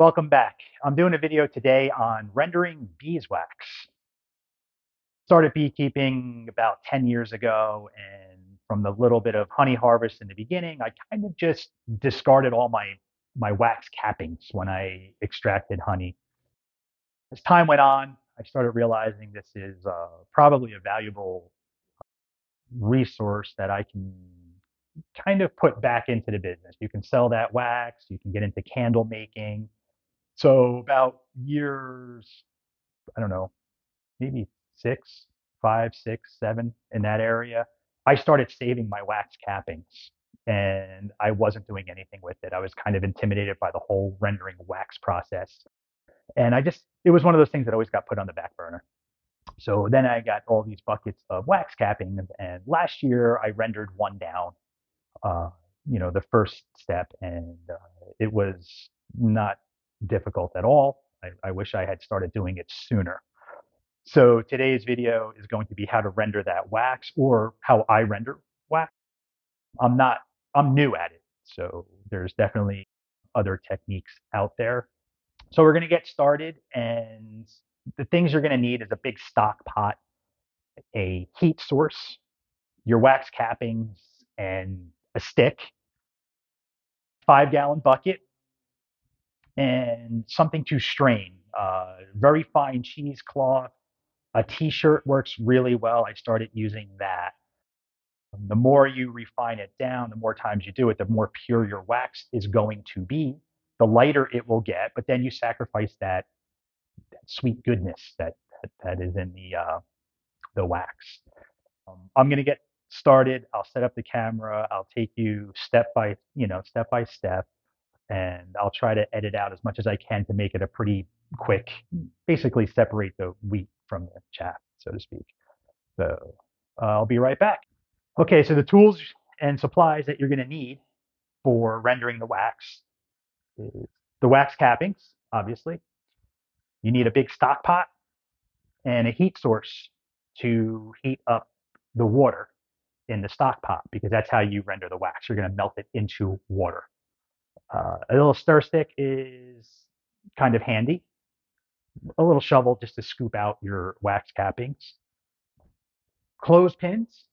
Welcome back. I'm doing a video today on rendering beeswax. Started beekeeping about 10 years ago, and from the little bit of honey harvest in the beginning, I kind of just discarded all my, my wax cappings when I extracted honey. As time went on, I started realizing this is uh, probably a valuable resource that I can kind of put back into the business. You can sell that wax, you can get into candle making. So about years, I don't know, maybe six, five, six, seven in that area, I started saving my wax cappings and I wasn't doing anything with it. I was kind of intimidated by the whole rendering wax process. And I just, it was one of those things that always got put on the back burner. So then I got all these buckets of wax cappings. And last year I rendered one down uh, you know, the first step, and uh, it was not difficult at all. I, I wish I had started doing it sooner. So today's video is going to be how to render that wax or how I render wax. I'm not, I'm new at it. So there's definitely other techniques out there. So we're going to get started and the things you're going to need is a big stock pot, a heat source, your wax cappings, and a stick, five gallon bucket, and something to strain. Uh, very fine cheesecloth. A t-shirt works really well. I started using that. The more you refine it down, the more times you do it, the more pure your wax is going to be. The lighter it will get, but then you sacrifice that, that sweet goodness that, that, that is in the uh, the wax. Um, I'm going to get started. I'll set up the camera. I'll take you step by, you know, step by step, and I'll try to edit out as much as I can to make it a pretty quick, basically separate the wheat from the chaff, so to speak. So uh, I'll be right back. Okay, so the tools and supplies that you're going to need for rendering the wax is the wax cappings, obviously. You need a big stock pot and a heat source to heat up the water in the stock pot because that's how you render the wax. You're going to melt it into water. Uh, a little stir stick is kind of handy. A little shovel just to scoop out your wax cappings. Clothespins.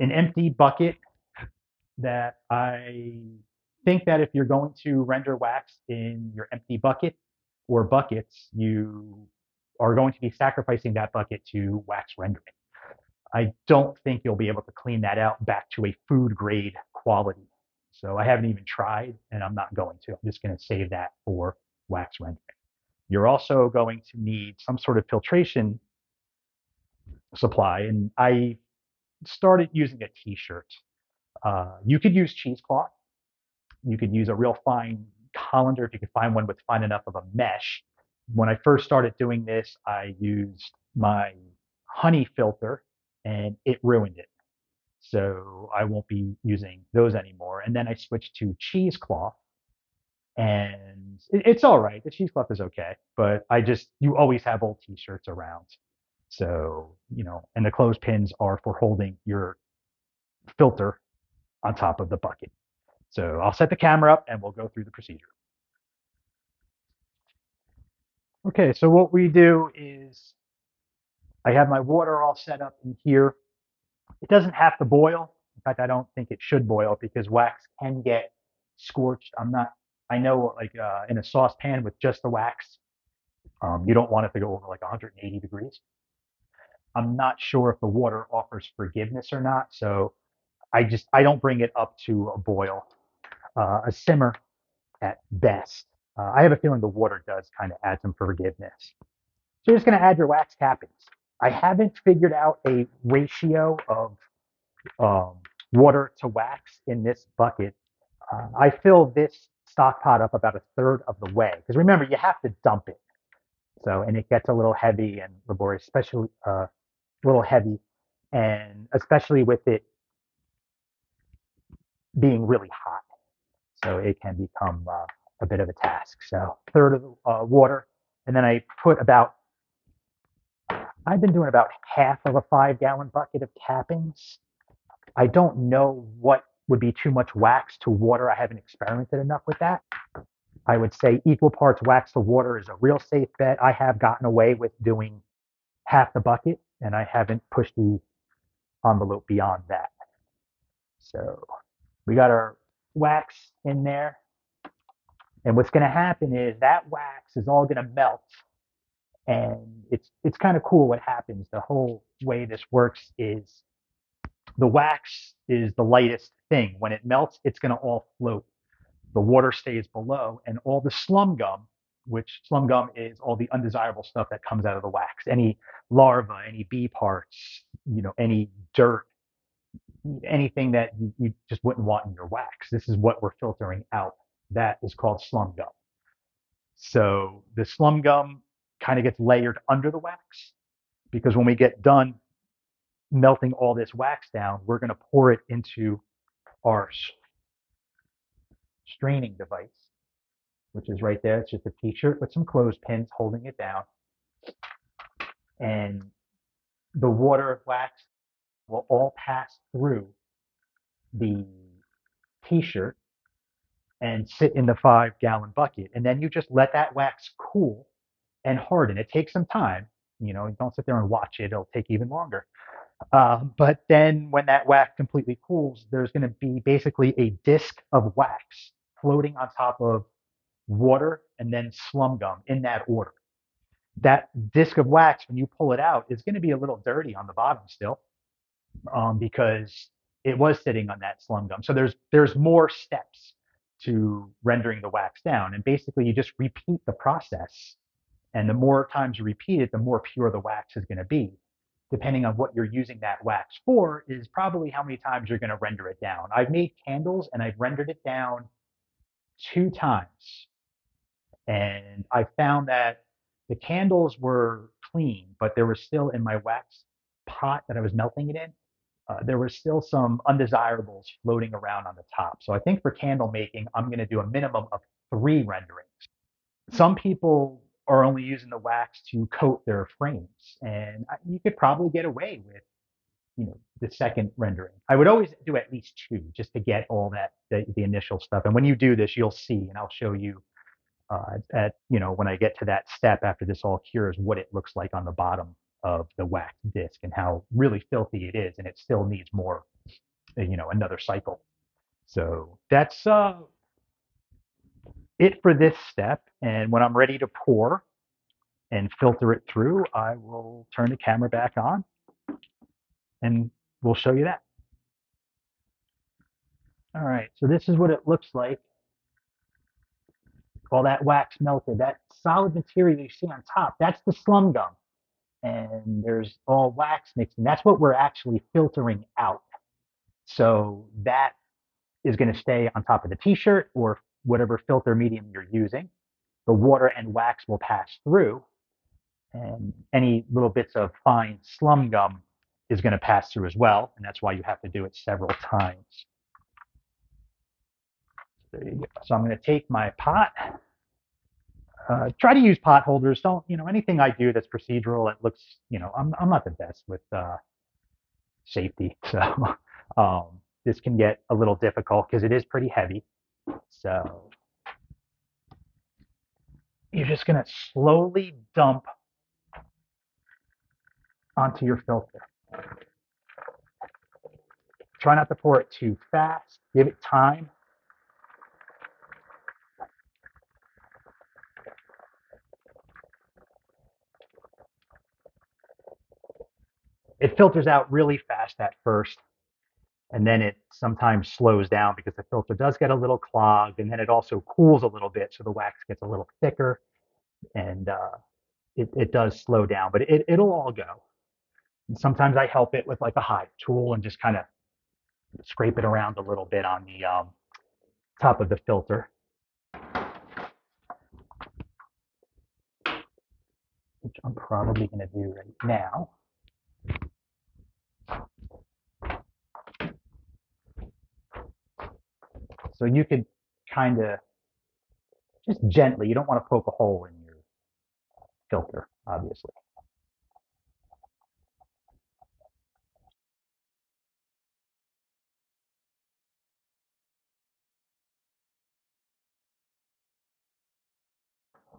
An empty bucket that I think that if you're going to render wax in your empty bucket or buckets, you are going to be sacrificing that bucket to wax rendering. I don't think you'll be able to clean that out back to a food grade quality. So I haven't even tried and I'm not going to. I'm just going to save that for wax rendering. You're also going to need some sort of filtration supply. And I started using a t-shirt. Uh, you could use cheesecloth. You could use a real fine colander if you could find one with fine enough of a mesh when I first started doing this, I used my honey filter and it ruined it. So I won't be using those anymore. And then I switched to cheesecloth and it's all right. The cheesecloth is okay, but I just, you always have old t-shirts around. So, you know, and the clothespins are for holding your filter on top of the bucket. So I'll set the camera up and we'll go through the procedure. Okay, so what we do is I have my water all set up in here. It doesn't have to boil. In fact, I don't think it should boil because wax can get scorched. I'm not, I know like uh, in a saucepan with just the wax, um, you don't want it to go over like 180 degrees. I'm not sure if the water offers forgiveness or not. So I just, I don't bring it up to a boil, uh, a simmer at best. Uh, I have a feeling the water does kind of add some forgiveness. So you're just going to add your wax cappings. I haven't figured out a ratio of um, water to wax in this bucket. Uh, I fill this stock pot up about a third of the way because remember you have to dump it. So and it gets a little heavy and laborious, especially uh, a little heavy, and especially with it being really hot. So it can become uh, a bit of a task. So third of the uh, water, and then I put about, I've been doing about half of a five gallon bucket of cappings. I don't know what would be too much wax to water. I haven't experimented enough with that. I would say equal parts wax to water is a real safe bet. I have gotten away with doing half the bucket and I haven't pushed the envelope beyond that. So we got our wax in there. And what's going to happen is that wax is all going to melt. And it's it's kind of cool what happens. The whole way this works is the wax is the lightest thing. When it melts, it's going to all float. The water stays below, and all the slum gum, which slum gum is all the undesirable stuff that comes out of the wax, any larva, any bee parts, you know, any dirt, anything that you, you just wouldn't want in your wax. This is what we're filtering out. That is called slum gum. So the slum gum kind of gets layered under the wax because when we get done melting all this wax down, we're going to pour it into our straining device, which is right there. It's just a t-shirt with some clothespins holding it down. And the water wax will all pass through the t-shirt and sit in the five gallon bucket. And then you just let that wax cool and harden. It takes some time. You know, don't sit there and watch it. It'll take even longer. Uh, but then when that wax completely cools, there's going to be basically a disc of wax floating on top of water and then slum gum in that order. That disc of wax, when you pull it out, is going to be a little dirty on the bottom still um, because it was sitting on that slum gum. So there's there's more steps to rendering the wax down, and basically you just repeat the process. And the more times you repeat it, the more pure the wax is going to be. Depending on what you're using that wax for, is probably how many times you're going to render it down. I've made candles and I've rendered it down two times. And I found that the candles were clean, but there was still in my wax pot that I was melting it in, uh, there was still some undesirables floating around on the top. So I think for candle making, I'm going to do a minimum of three renderings. Some people are only using the wax to coat their frames, and you could probably get away with, you know, the second rendering. I would always do at least two just to get all that the, the initial stuff. And when you do this, you'll see, and I'll show you uh, at you know when I get to that step after this all cures, what it looks like on the bottom of the wax disc and how really filthy it is, and it still needs more, you know, another cycle. So that's uh, it for this step. And when I'm ready to pour and filter it through, I will turn the camera back on and we'll show you that. All right, so this is what it looks like. All that wax melted, that solid material you see on top, that's the slum gum and there's all wax mixed, and that's what we're actually filtering out. So that is going to stay on top of the t-shirt or whatever filter medium you're using. The water and wax will pass through, and any little bits of fine slum gum is going to pass through as well, and that's why you have to do it several times. So I'm going to take my pot uh, try to use pot holders. Don't, you know, anything I do that's procedural, it looks, you know, I'm, I'm not the best with uh, safety. So um, this can get a little difficult because it is pretty heavy. So you're just going to slowly dump onto your filter. Try not to pour it too fast. Give it time. it filters out really fast at first and then it sometimes slows down because the filter does get a little clogged and then it also cools a little bit so the wax gets a little thicker and uh, it, it does slow down but it, it'll all go. And sometimes i help it with like a hive tool and just kind of scrape it around a little bit on the um, top of the filter. Which i'm probably going to do right now So you could kind of just gently, you don't want to poke a hole in your filter, obviously.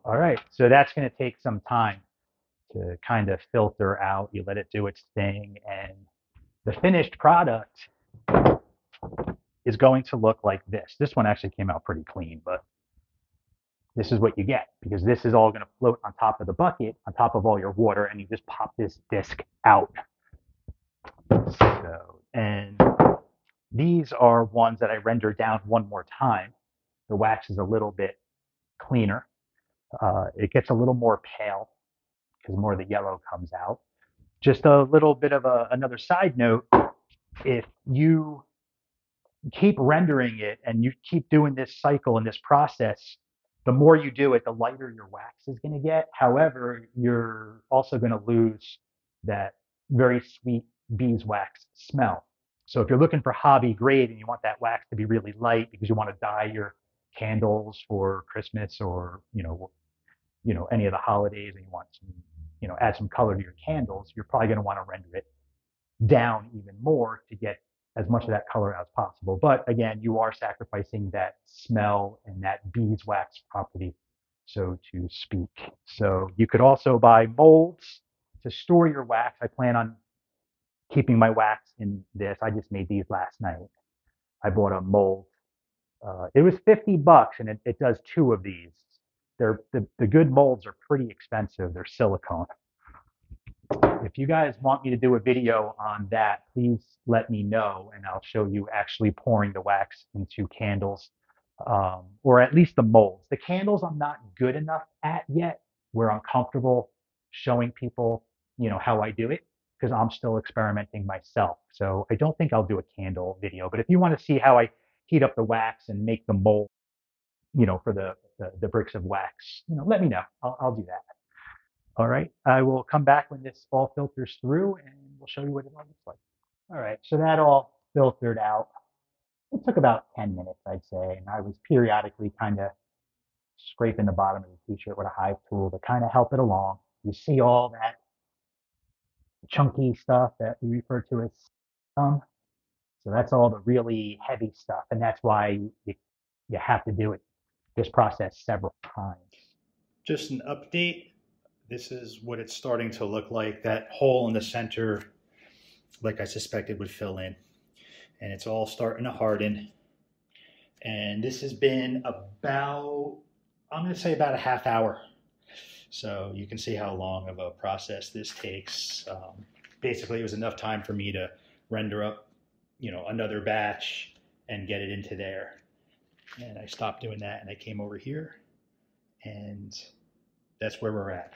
All right, so that's going to take some time to kind of filter out. You let it do its thing, and the finished product is going to look like this. This one actually came out pretty clean, but this is what you get because this is all going to float on top of the bucket, on top of all your water, and you just pop this disc out. So, and these are ones that I render down one more time. The wax is a little bit cleaner. Uh, it gets a little more pale because more of the yellow comes out. Just a little bit of a, another side note, if you keep rendering it and you keep doing this cycle and this process, the more you do it, the lighter your wax is going to get. However, you're also going to lose that very sweet beeswax smell. So if you're looking for hobby grade and you want that wax to be really light because you want to dye your candles for Christmas or you know you know any of the holidays and you want some you know add some color to your candles, you're probably going to want to render it down even more to get as much of that color as possible. But again, you are sacrificing that smell and that beeswax property, so to speak. So you could also buy molds to store your wax. I plan on keeping my wax in this. I just made these last night. I bought a mold. Uh, it was 50 bucks and it, it does two of these. They're, the, the good molds are pretty expensive. They're silicone if you guys want me to do a video on that, please let me know and I'll show you actually pouring the wax into candles um, or at least the molds. The candles I'm not good enough at yet where I'm comfortable showing people, you know, how I do it because I'm still experimenting myself. So I don't think I'll do a candle video, but if you want to see how I heat up the wax and make the mold, you know, for the, the, the bricks of wax, you know, let me know. I'll, I'll do that. All right, I will come back when this all filters through and we'll show you what it all looks like. All right, so that all filtered out. It took about 10 minutes, I'd say, and I was periodically kind of scraping the bottom of the t-shirt with a hive tool to kind of help it along. You see all that chunky stuff that we refer to as scum. So that's all the really heavy stuff, and that's why you, you have to do it this process several times. Just an update this is what it's starting to look like. That hole in the center, like I suspected, would fill in. And it's all starting to harden. And this has been about, I'm going to say about a half hour. So you can see how long of a process this takes. Um, basically, it was enough time for me to render up, you know, another batch and get it into there. And I stopped doing that and I came over here and that's where we're at.